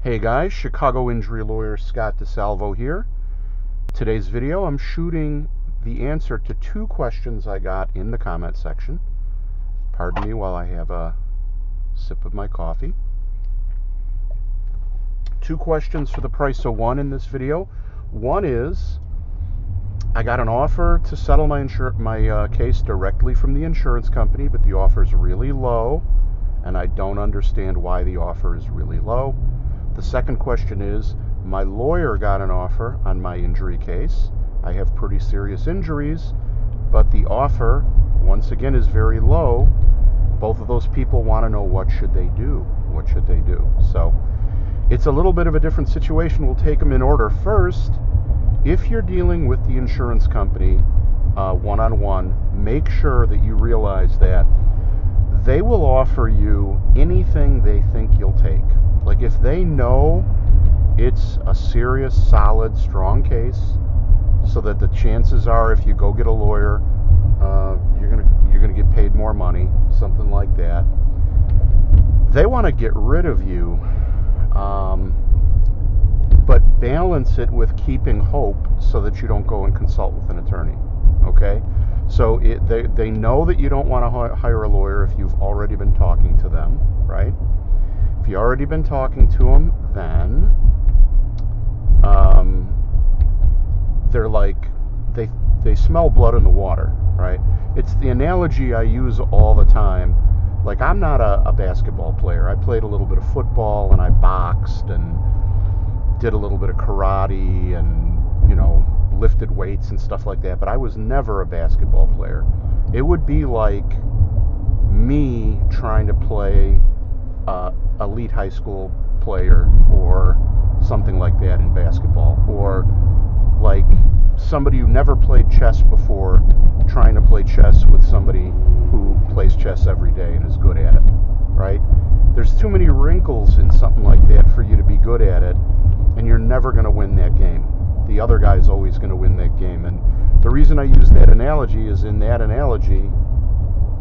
Hey guys, Chicago injury lawyer Scott DeSalvo here. Today's video, I'm shooting the answer to two questions I got in the comment section. Pardon me while I have a sip of my coffee. Two questions for the price of one in this video. One is, I got an offer to settle my insur- my uh, case directly from the insurance company, but the offer is really low, and I don't understand why the offer is really low. The second question is, my lawyer got an offer on my injury case. I have pretty serious injuries, but the offer, once again, is very low. Both of those people want to know what should they do. What should they do? So it's a little bit of a different situation. We'll take them in order. First, if you're dealing with the insurance company one on one, make sure that you realize that they will offer you anything they think you'll take. Like if they know it's a serious, solid, strong case, so that the chances are, if you go get a lawyer, uh, you're gonna you're gonna get paid more money, something like that. They want to get rid of you, um, but balance it with keeping hope, so that you don't go and consult with an attorney. Okay, so it, they they know that you don't want to hire a lawyer if you've already been talking to them, right? You already been talking to them, then um, they're like they they smell blood in the water, right? It's the analogy I use all the time. Like I'm not a, a basketball player. I played a little bit of football and I boxed and did a little bit of karate and you know lifted weights and stuff like that. But I was never a basketball player. It would be like me trying to play uh, elite high school player or something like that in basketball, or like somebody who never played chess before trying to play chess with somebody who plays chess every day and is good at it, right? There's too many wrinkles in something like that for you to be good at it, and you're never going to win that game. The other guy is always going to win that game. And the reason I use that analogy is in that analogy,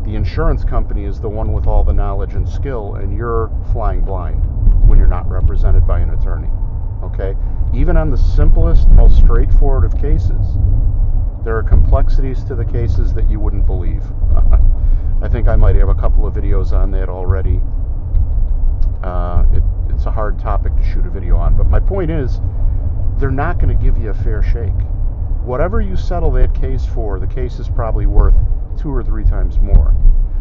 the insurance company is the one with all the knowledge and skill, and you're flying blind when you're not represented by an attorney. Okay? Even on the simplest, most straightforward of cases, there are complexities to the cases that you wouldn't believe. I think I might have a couple of videos on that already. Uh, it, it's a hard topic to shoot a video on, but my point is, they're not going to give you a fair shake. Whatever you settle that case for, the case is probably worth two or three times more.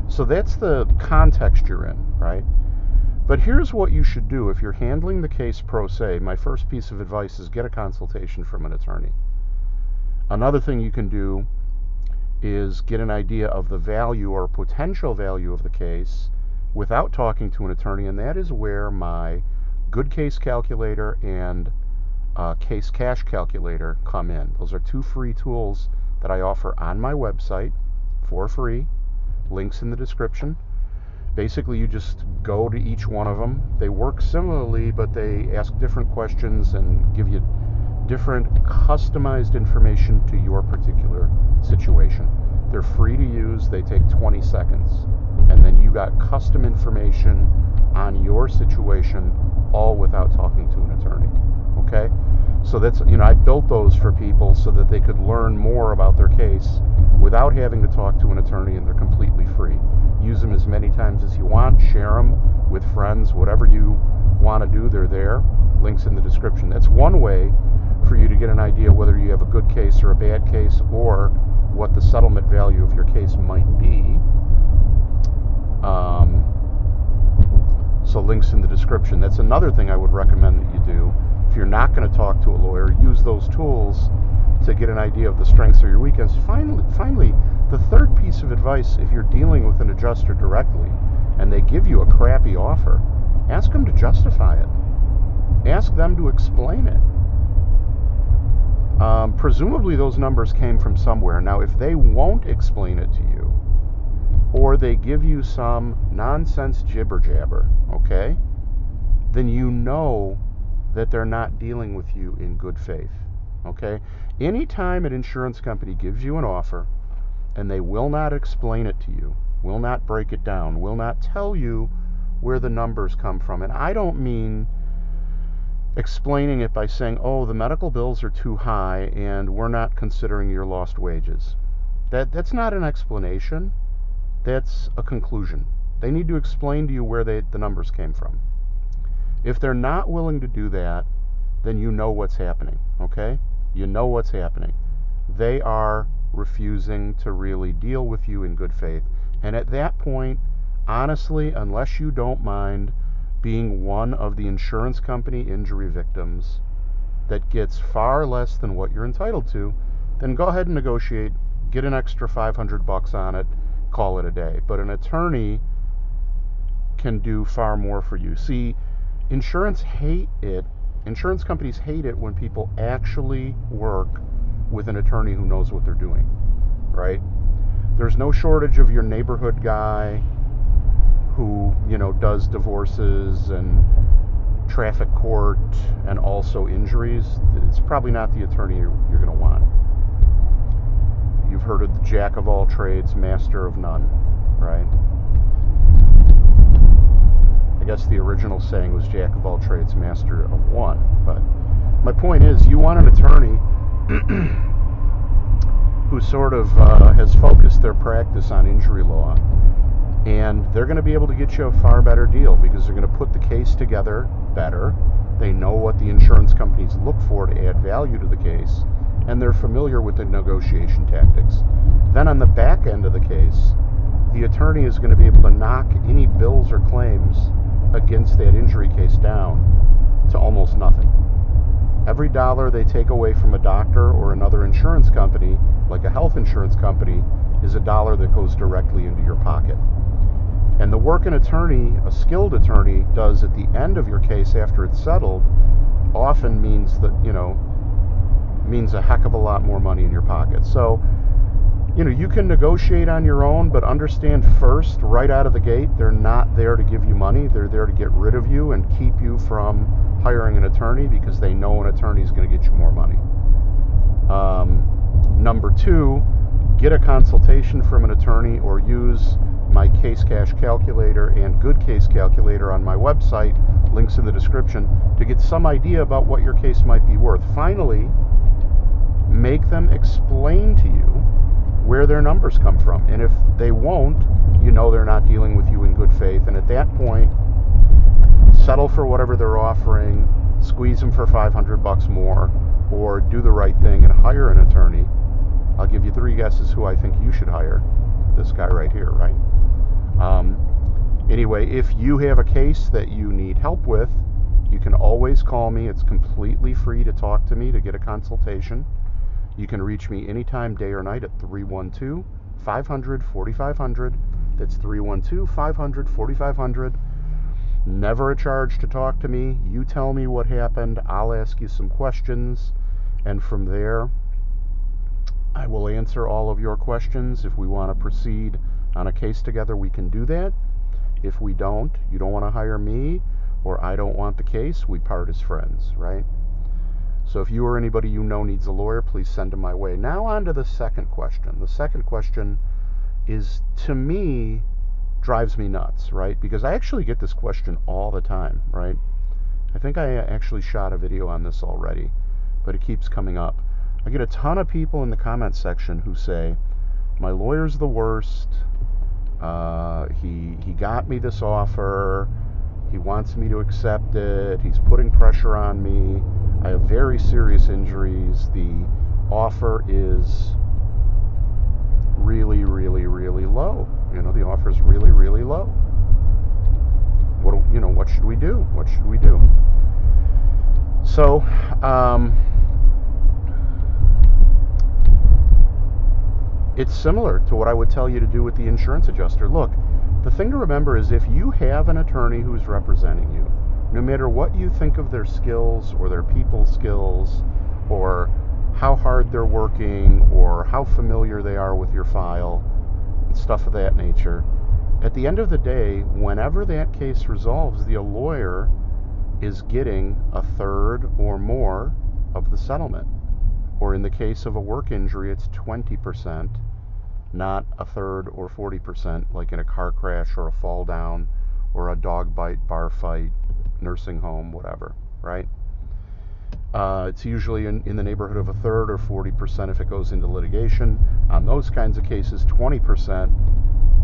So that's the context you're in, right? But here's what you should do if you're handling the case pro se. My first piece of advice is get a consultation from an attorney. Another thing you can do is get an idea of the value or potential value of the case without talking to an attorney, and that is where my good case calculator and uh, case cash calculator come in. Those are two free tools that I offer on my website for free. Links in the description. Basically, you just go to each one of them. They work similarly, but they ask different questions and give you different customized information to your particular situation. They're free to use, they take 20 seconds, and then you got custom information on your situation all without talking to an attorney. Okay? So that's, you know, I built those for people so that they could learn more about their case without having to talk to an attorney, and they're completely free. Use them as many times as you want, share them with friends, whatever you want to do, they're there. Links in the description. That's one way for you to get an idea whether you have a good case or a bad case or what the settlement value of your case might be. Um, so, links in the description. That's another thing I would recommend that you do. If you're not going to talk to a lawyer, use those tools to get an idea of the strengths of your weaknesses. Finally, finally, the third piece of advice if you're dealing with an adjuster directly and they give you a crappy offer, ask them to justify it. Ask them to explain it. Um, presumably, those numbers came from somewhere. Now, if they won't explain it to you, or they give you some nonsense jibber jabber, okay, then you know that they're not dealing with you in good faith. Okay? Anytime an insurance company gives you an offer and they will not explain it to you, will not break it down, will not tell you where the numbers come from, and I don't mean explaining it by saying, oh, the medical bills are too high and we're not considering your lost wages. That, that's not an explanation, that's a conclusion. They need to explain to you where they, the numbers came from. If they're not willing to do that, then you know what's happening, okay? You know what's happening. They are refusing to really deal with you in good faith. And at that point, honestly, unless you don't mind being one of the insurance company injury victims that gets far less than what you're entitled to, then go ahead and negotiate, get an extra 500 bucks on it, call it a day. But an attorney can do far more for you. See, insurance hate it. Insurance companies hate it when people actually work with an attorney who knows what they're doing, right? There's no shortage of your neighborhood guy who, you know, does divorces and traffic court and also injuries. It's probably not the attorney you're, going to want. You've heard of the jack of all trades, master of none, right? Guess the original saying was jack of all trades, master of one. But my point is, you want an attorney who sort of uh, has focused their practice on injury law. And they're going to be able to get you a far better deal because they're going to put the case together better. They know what the insurance companies look for to add value to the case, and they're familiar with the negotiation tactics. Then, on the back end of the case, the attorney is going to be able to knock any bills or claims against that injury case down to almost nothing. Every dollar they take away from a doctor or another insurance company, like a health insurance company, is a dollar that goes directly into your pocket. And the work an attorney, a skilled attorney, does at the end of your case after it's settled often means that, you know, means a heck of a lot more money in your pocket. So, you know, you can negotiate on your own, but understand first, right out of the gate, they're not there to give you money. They're there to get rid of you and keep you from hiring an attorney because they know an attorney is going to get you more money. Um, number two, get a consultation from an attorney or use my case cash calculator and good case calculator on my website, links in the description, to get some idea about what your case might be worth. Finally, make them explain to you where their numbers come from. And if they won't, you know they're not dealing with you in good faith. And at that point, settle for whatever they're offering, squeeze them for 500 bucks more, or do the right thing and hire an attorney. I'll give you three guesses who I think you should hire. This guy right here, right? Um, anyway, if you have a case that you need help with, you can always call me. It's completely free to talk to me to get a consultation. You can reach me anytime, day or night, at 312 500 4500. That's 312 500 4500. Never a charge to talk to me. You tell me what happened. I'll ask you some questions. And from there, I will answer all of your questions. If we want to proceed on a case together, we can do that. If we don't, you don't want to hire me, or I don't want the case, we part as friends, right? So if you or anybody you know needs a lawyer, please send them my way. Now, on to the second question. The second question is, to me, drives me nuts, right? Because I actually get this question all the time, right? I think I actually shot a video on this already, but it keeps coming up. I get a ton of people in the comment section who say, "My lawyer's the worst. Uh, he he got me this offer. He wants me to accept it. He's putting pressure on me. I have very serious injuries. The offer is really, really, really low. You know, the offer is really, really low. What do- you know? What should we do? What should we do? So, um, it's similar to what I would tell you to do with the insurance adjuster. Look, the thing to remember is if you have an attorney who's representing you, no matter what you think of their skills or their people skills or how hard they're working or how familiar they are with your file and stuff of that nature, at the end of the day, whenever that case resolves, the lawyer is getting a third or more of the settlement. Or in the case of a work injury, it's 20%, not a third or 40%, like in a car crash or a fall down or a dog bite, bar fight, nursing home, whatever, right? Uh, it's usually in, in the neighborhood of a third or 40% if it goes into litigation. On those kinds of cases, 20%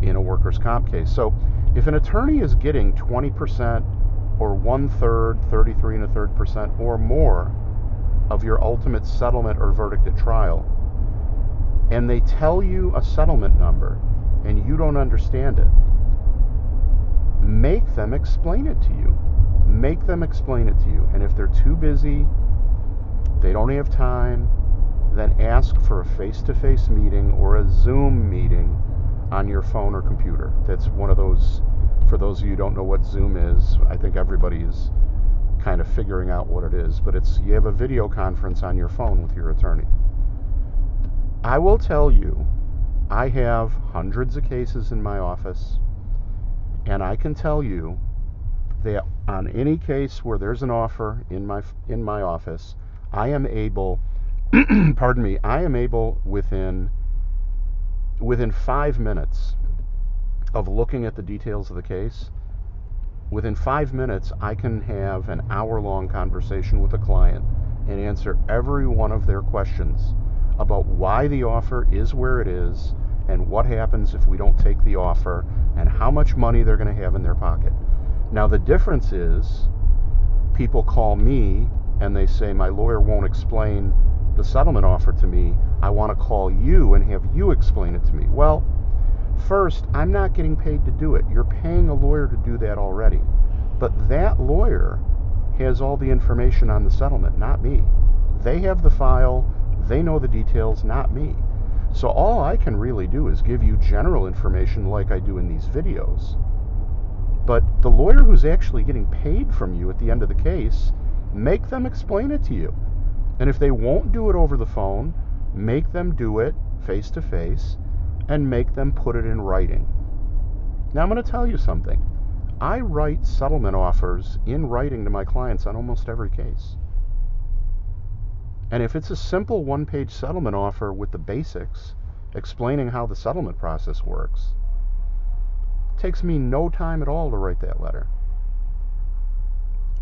in a workers' comp case. So if an attorney is getting 20% or one third, 33 and a third percent or more of your ultimate settlement or verdict at trial, and they tell you a settlement number and you don't understand it, make them explain it to you. Make them explain it to you. And if they're too busy, they don't have time, then ask for a face to face meeting or a Zoom meeting on your phone or computer. That's one of those, for those of you who don't know what Zoom is, I think everybody is kind of figuring out what it is, but it's you have a video conference on your phone with your attorney. I will tell you, I have hundreds of cases in my office, and I can tell you that on any case where there's an offer in my in my office, I am able pardon me, I am able within within 5 minutes of looking at the details of the case, within 5 minutes I can have an hour-long conversation with a client and answer every one of their questions about why the offer is where it is and what happens if we don't take the offer and how much money they're going to have in their pocket. Now, the difference is people call me and they say, My lawyer won't explain the settlement offer to me. I want to call you and have you explain it to me. Well, first, I'm not getting paid to do it. You're paying a lawyer to do that already. But that lawyer has all the information on the settlement, not me. They have the file, they know the details, not me. So all I can really do is give you general information like I do in these videos. But the lawyer who's actually getting paid from you at the end of the case, make them explain it to you. And if they won't do it over the phone, make them do it face to face and make them put it in writing. Now I'm going to tell you something. I write settlement offers in writing to my clients on almost every case. And if it's a simple one page settlement offer with the basics, explaining how the settlement process works, takes me no time at all to write that letter.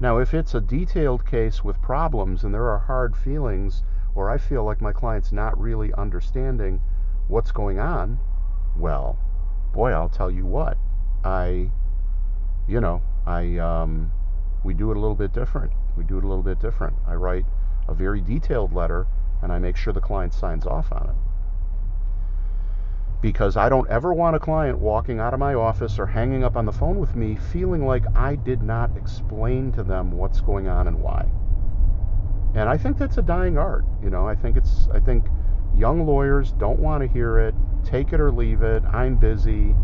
Now, if it's a detailed case with problems and there are hard feelings, or I feel like my client's not really understanding what's going on, well, boy, I'll tell you what, I, you know, I, um, we do it a little bit different. We do it a little bit different. I write a very detailed letter and I make sure the client signs off on it. Because I don't ever want a client walking out of my office or hanging up on the phone with me feeling like I did not explain to them what's going on and why. And I think that's a dying art. You know, I think it's, I think young lawyers don't want to hear it, take it or leave it, I'm busy.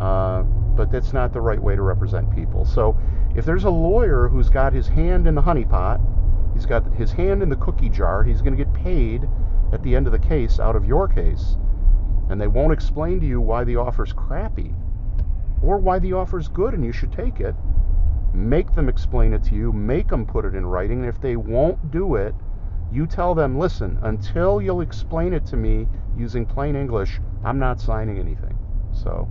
Uh, but that's not the right way to represent people. So if there's a lawyer who's got his hand in the honeypot He's got his hand in the cookie jar. He's going to get paid at the end of the case out of your case. And they won't explain to you why the offer's crappy or why the offer's good and you should take it. Make them explain it to you, make them put it in writing. And if they won't do it, you tell them, listen, until you'll explain it to me using plain English, I'm not signing anything. So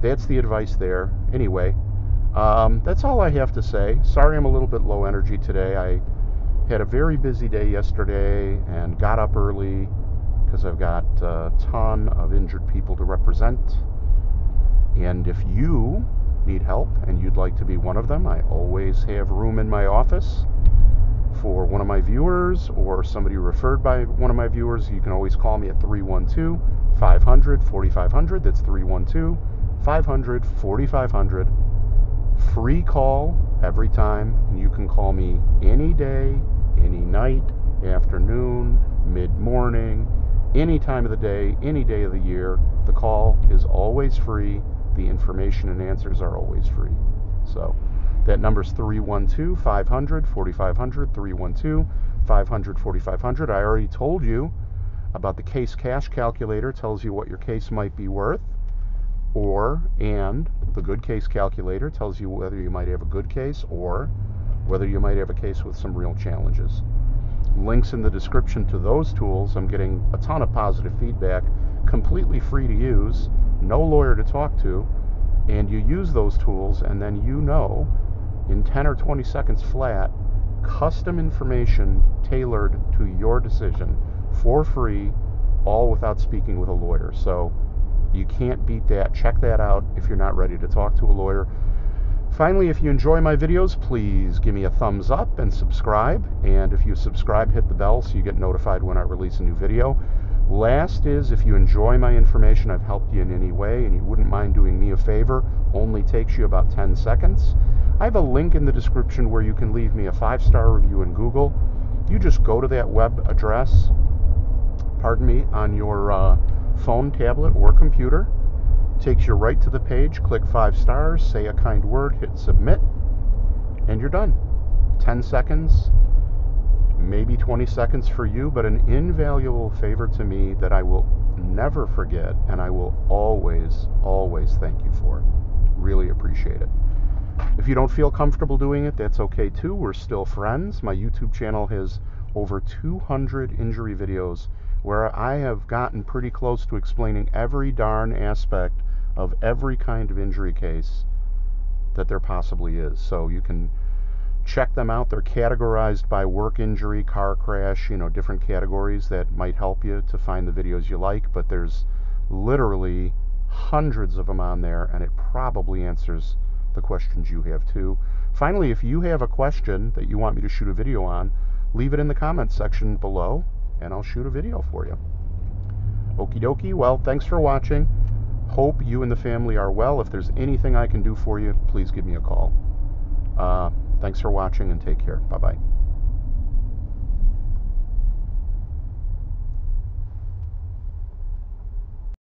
that's the advice there. Anyway, um, that's all I have to say. Sorry I'm a little bit low energy today. I had a very busy day yesterday and got up early because I've got a ton of injured people to represent. And if you need help and you'd like to be one of them, I always have room in my office for one of my viewers or somebody referred by one of my viewers. You can always call me at 312 500 4500. That's 312 500 4500. Free call every time, and you can call me any day, any night, afternoon, mid morning, any time of the day, any day of the year. The call is always free. The information and answers are always free. So that number is 312 500 4500. 312 500 4500. I already told you about the case cash calculator, tells you what your case might be worth. Or, and the good case calculator tells you whether you might have a good case or whether you might have a case with some real challenges. Links in the description to those tools. I'm getting a ton of positive feedback, completely free to use, no lawyer to talk to, and you use those tools, and then you know in 10 or 20 seconds flat custom information tailored to your decision for free, all without speaking with a lawyer. So you can't beat that. Check that out if you're not ready to talk to a lawyer. Finally, if you enjoy my videos, please give me a thumbs up and subscribe. And if you subscribe, hit the bell so you get notified when I release a new video. Last is if you enjoy my information, I've helped you in any way, and you wouldn't mind doing me a favor, only takes you about 10 seconds. I have a link in the description where you can leave me a five star review in Google. You just go to that web address, pardon me, on your uh, phone, tablet, or computer takes you right to the page. Click five stars, say a kind word, hit submit, and you're done. 10 seconds, maybe 20 seconds for you, but an invaluable favor to me that I will never forget and I will always, always thank you for. Really appreciate it. If you don't feel comfortable doing it, that's okay too. We're still friends. My YouTube channel has over 200 injury videos where I have gotten pretty close to explaining every darn aspect of every kind of injury case that there possibly is. So you can check them out. They're categorized by work injury, car crash, you know, different categories that might help you to find the videos you like. But there's literally hundreds of them on there, and it probably answers the questions you have too. Finally, if you have a question that you want me to shoot a video on, leave it in the comments section below, and I'll shoot a video for you. Okie dokie. Well, thanks for watching. Hope you and the family are well. If there's anything I can do for you, please give me a call. Uh, thanks for watching and take care. Bye bye.